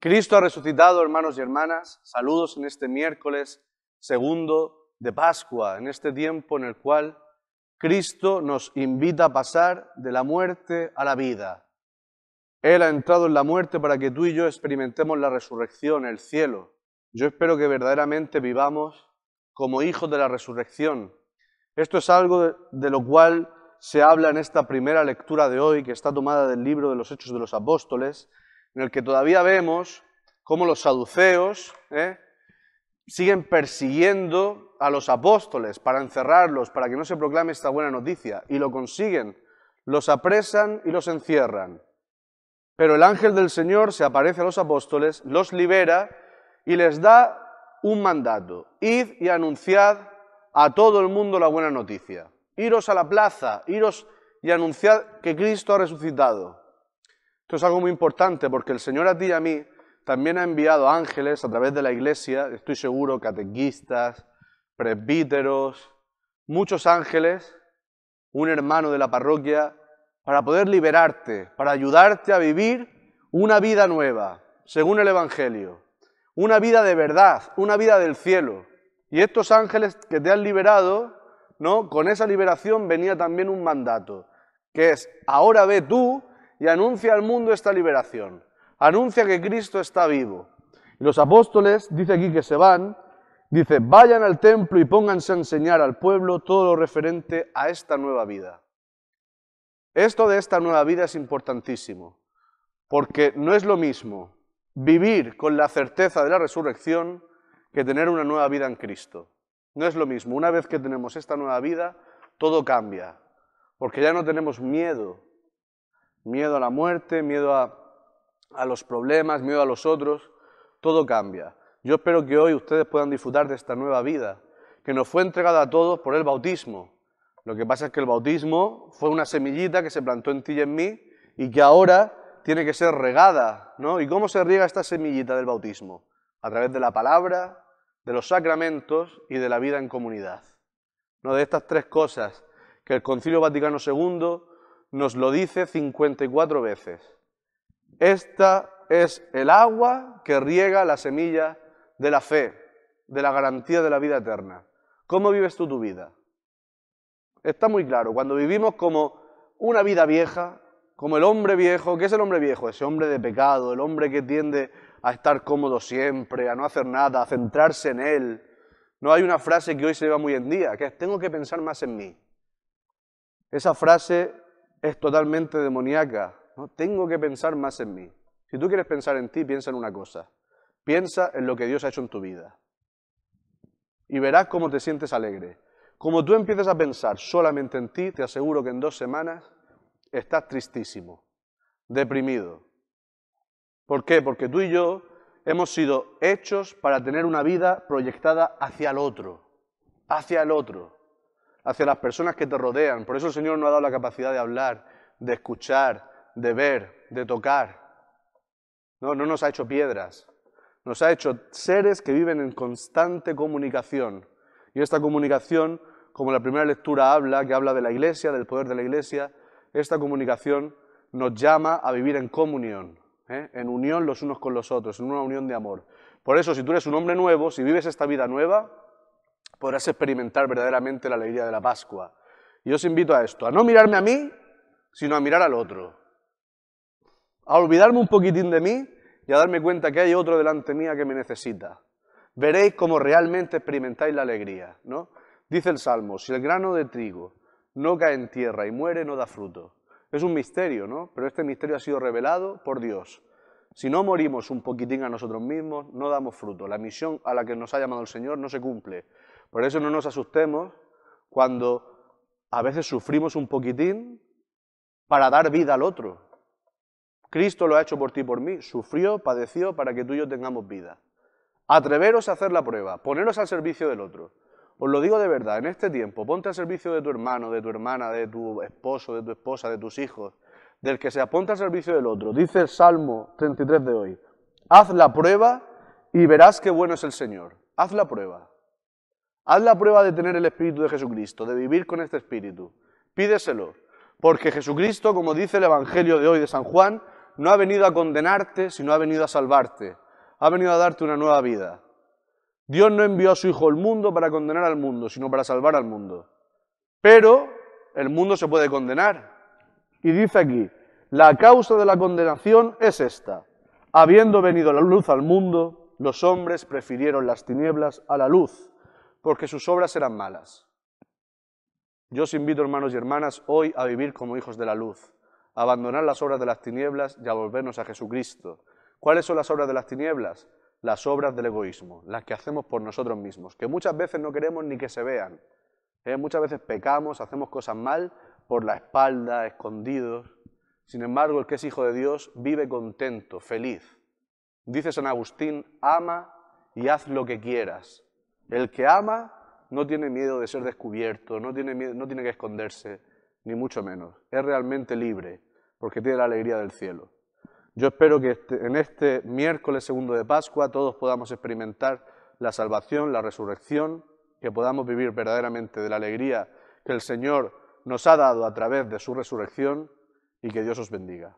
Cristo ha resucitado, hermanos y hermanas. Saludos en este miércoles segundo de Pascua, en este tiempo en el cual Cristo nos invita a pasar de la muerte a la vida. Él ha entrado en la muerte para que tú y yo experimentemos la resurrección, el cielo. Yo espero que verdaderamente vivamos como hijos de la resurrección. Esto es algo de, lo cual se habla en esta primera lectura de hoy, que está tomada del libro de los Hechos de los Apóstoles, en el que todavía vemos cómo los saduceos ¿eh? siguen persiguiendo a los apóstoles para encerrarlos, para que no se proclame esta buena noticia, y lo consiguen, los apresan y los encierran. Pero el ángel del Señor se aparece a los apóstoles, los libera y les da un mandato. Id y anunciad a todo el mundo la buena noticia. Iros a la plaza, iros y anunciad que Cristo ha resucitado. Esto es algo muy importante porque el Señor a ti y a mí también ha enviado ángeles a través de la iglesia, estoy seguro, catequistas, presbíteros, muchos ángeles, un hermano de la parroquia, para poder liberarte, para ayudarte a vivir una vida nueva, según el Evangelio, una vida de verdad, una vida del cielo. Y estos ángeles que te han liberado, ¿no? Con esa liberación venía también un mandato, que es, ahora ve tú y anuncia al mundo esta liberación. Anuncia que Cristo está vivo. Y los apóstoles, dice aquí que se van, dice, vayan al templo y pónganse a enseñar al pueblo todo lo referente a esta nueva vida. Esto de esta nueva vida es importantísimo, porque no es lo mismo vivir con la certeza de la resurrección que tener una nueva vida en Cristo. No es lo mismo. Una vez que tenemos esta nueva vida, todo cambia, porque ya no tenemos miedo miedo a la muerte, miedo a, los problemas, miedo a los otros, todo cambia. Yo espero que hoy ustedes puedan disfrutar de esta nueva vida, que nos fue entregada a todos por el bautismo. Lo que pasa es que el bautismo fue una semillita que se plantó en ti y en mí y que ahora tiene que ser regada, ¿no? ¿Y cómo se riega esta semillita del bautismo? A través de la palabra, de los sacramentos y de la vida en comunidad. ¿No? De estas tres cosas que el Concilio Vaticano II nos lo dice 54 veces. Esta es el agua que riega la semilla de la fe, de la garantía de la vida eterna. ¿Cómo vives tú tu vida? Está muy claro, cuando vivimos como una vida vieja, como el hombre viejo, ¿qué es el hombre viejo? Ese hombre de pecado, el hombre que tiende a estar cómodo siempre, a no hacer nada, a centrarse en él. No hay una frase que hoy se lleva muy en día, que es tengo que pensar más en mí. Esa frase es totalmente demoníaca. ¿no? Tengo que pensar más en mí. Si tú quieres pensar en ti, piensa en una cosa. Piensa en lo que Dios ha hecho en tu vida. Y verás cómo te sientes alegre. Como tú empieces a pensar solamente en ti, te aseguro que en dos semanas estás tristísimo, deprimido. ¿Por qué? Porque tú y yo hemos sido hechos para tener una vida proyectada hacia el otro, hacia el otro hacia las personas que te rodean. Por eso el Señor nos ha dado la capacidad de hablar, de escuchar, de ver, de tocar. No, no nos ha hecho piedras, nos ha hecho seres que viven en constante comunicación. Y esta comunicación, como la primera lectura habla, que habla de la iglesia, del poder de la iglesia, esta comunicación nos llama a vivir en comunión, ¿eh? en unión los unos con los otros, en una unión de amor. Por eso, si tú eres un hombre nuevo, si vives esta vida nueva, podrás experimentar verdaderamente la alegría de la Pascua. Y os invito a esto, a no mirarme a mí, sino a mirar al otro. A olvidarme un poquitín de mí y a darme cuenta que hay otro delante mía que me necesita. Veréis cómo realmente experimentáis la alegría, ¿no? Dice el Salmo, si el grano de trigo no cae en tierra y muere, no da fruto. Es un misterio, ¿no? Pero este misterio ha sido revelado por Dios. Si no morimos un poquitín a nosotros mismos, no damos fruto. La misión a la que nos ha llamado el Señor no se cumple. Por eso no nos asustemos cuando a veces sufrimos un poquitín para dar vida al otro. Cristo lo ha hecho por ti y por mí, sufrió, padeció para que tú y yo tengamos vida. Atreveros a hacer la prueba, poneros al servicio del otro. Os lo digo de verdad, en este tiempo, ponte al servicio de tu hermano, de tu hermana, de tu esposo, de tu esposa, de tus hijos, del que sea, ponte al servicio del otro. Dice el Salmo 33 de hoy, haz la prueba y verás qué bueno es el Señor. Haz la prueba. Haz la prueba de tener el Espíritu de Jesucristo, de vivir con este Espíritu. Pídeselo, porque Jesucristo, como dice el Evangelio de hoy de San Juan, no ha venido a condenarte, sino ha venido a salvarte. Ha venido a darte una nueva vida. Dios no envió a su Hijo al mundo para condenar al mundo, sino para salvar al mundo. Pero el mundo se puede condenar. Y dice aquí, la causa de la condenación es esta. Habiendo venido la luz al mundo, los hombres prefirieron las tinieblas a la luz, porque sus obras eran malas. Yo os invito, hermanos y hermanas, hoy a vivir como hijos de la luz, a abandonar las obras de las tinieblas y a volvernos a Jesucristo. ¿Cuáles son las obras de las tinieblas? Las obras del egoísmo, las que hacemos por nosotros mismos, que muchas veces no queremos ni que se vean. ¿eh? Muchas veces pecamos, hacemos cosas mal por la espalda, escondidos. Sin embargo, el que es hijo de Dios vive contento, feliz. Dice San Agustín, ama y haz lo que quieras. El que ama no tiene miedo de ser descubierto, no tiene, que esconderse, ni mucho menos. Es realmente libre, porque tiene la alegría del cielo. Yo espero que este, en este miércoles segundo de Pascua todos podamos experimentar la salvación, la resurrección, que podamos vivir verdaderamente de la alegría que el Señor nos ha dado a través de su resurrección y que Dios os bendiga.